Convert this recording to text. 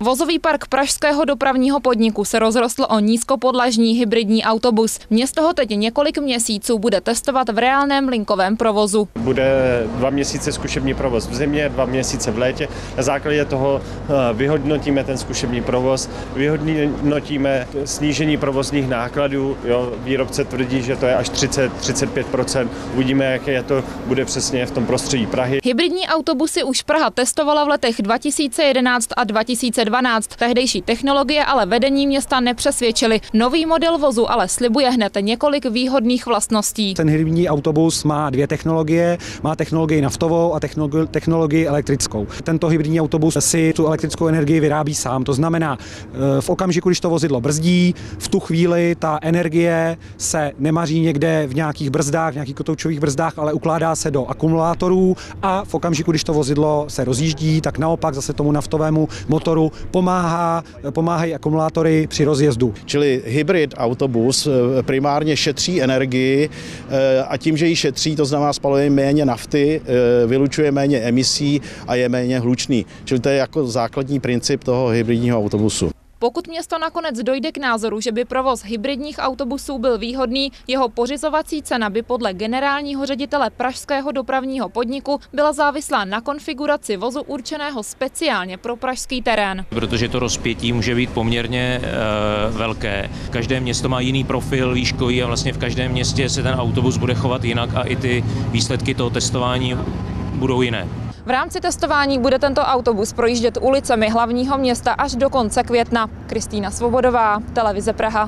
Vozový park pražského dopravního podniku se rozrostl o nízkopodlažní hybridní autobus. Město ho teď několik měsíců bude testovat v reálném linkovém provozu. Bude dva měsíce zkušební provoz v zimě, dva měsíce v létě. Na základě toho eh, vyhodnotíme ten zkušební provoz, vyhodnotíme snížení provozních nákladů. Jo, výrobce tvrdí, že to je až 30-35% Uvidíme, jaké to bude přesně v tom prostředí Prahy. Hybridní autobusy už Praha testovala v letech 2011 a 2012. Tehdejší technologie ale vedení města nepřesvědčily. Nový model vozu ale slibuje hned několik výhodných vlastností. Ten hybridní autobus má dvě technologie. Má technologii naftovou a technologii, elektrickou. Tento hybridní autobus si tu elektrickou energii vyrábí sám. To znamená, eh, v okamžiku, když to vozidlo brzdí, v tu chvíli ta energie se nemaří někde v nějakých brzdách, v nějakých kotoučových brzdách, ale ukládá se do akumulátorů a v okamžiku, když to vozidlo se rozjíždí, tak naopak zase tomu naftovému motoru pomáhá, pomáhají akumulátory při rozjezdu. Čili hybrid autobus eh, primárně šetří energii eh, a tím, že ji šetří, to znamená spaluje méně nafty, eh, vylučuje méně emisí a je méně hlučný. Čili to je jako základní princip toho hybridního autobusu. Pokud město nakonec dojde k názoru, že by provoz hybridních autobusů byl výhodný, jeho pořizovací cena by podle generálního ředitele Pražského dopravního podniku byla závislá na konfiguraci vozu určeného speciálně pro pražský terén. Protože to rozpětí může být poměrně e, velké. Každé město má jiný profil výškový a vlastně v každém městě se ten autobus bude chovat jinak a i ty výsledky toho testování budou jiné. V rámci testování bude tento autobus projíždět ulicemi hlavního města až do konce května. Kristýna Svobodová, Televize Praha.